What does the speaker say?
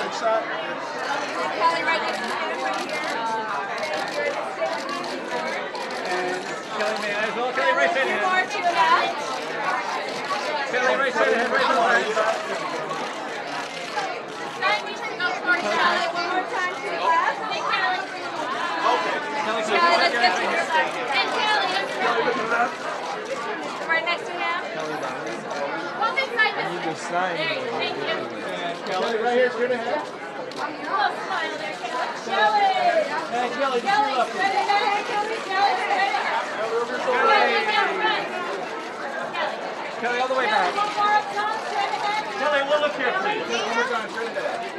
Good shot. And Kelly may as well. Kelly, right side ahead. Kelly, right right. Kelly, Kelly. Kelly, right next to him. Hold this. There. Thank you. And Kelly, right here, straight ahead. Smile there, Kelly. Kelly. And Kelly, just Kelly, your left. straight ahead. Kelly, Kelly, straight ahead. Kelly, down front. Kelly. Kelly, all the way Kelly, back. one more up top, straight ahead. Kelly, we'll look here, Kelly, please. Dina. We're going